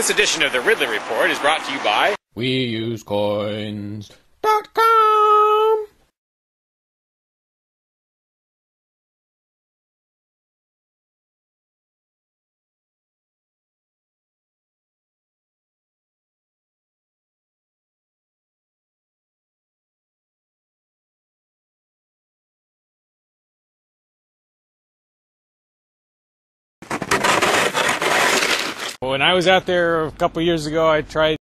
This edition of the Ridley Report is brought to you by WeUseCoins. When I was out there a couple years ago, I tried